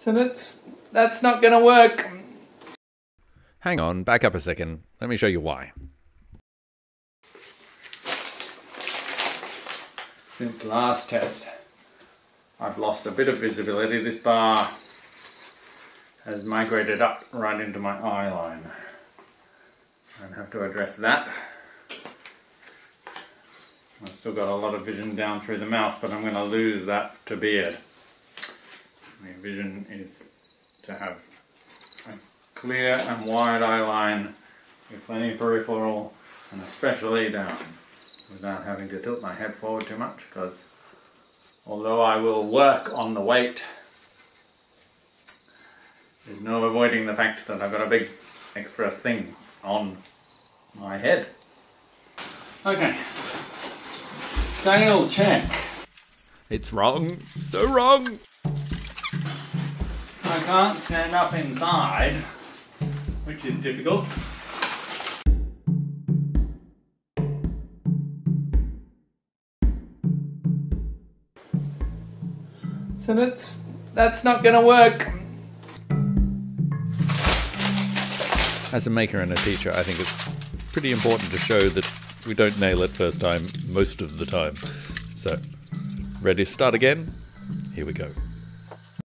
So that's that's not gonna work. Hang on, back up a second. Let me show you why. Since last test, I've lost a bit of visibility. This bar has migrated up right into my eye line. I have to address that. I've still got a lot of vision down through the mouth, but I'm going to lose that to beard. My vision is to have a clear and wide eye line with plenty of peripheral and especially down without having to tilt my head forward too much because although I will work on the weight there's no avoiding the fact that I've got a big extra thing on my head. Okay, scale check. It's wrong. So wrong. I can't stand up inside, which is difficult. So that's that's not gonna work. As a maker and a teacher, I think it's pretty important to show that we don't nail it first time most of the time. So, ready to start again? Here we go.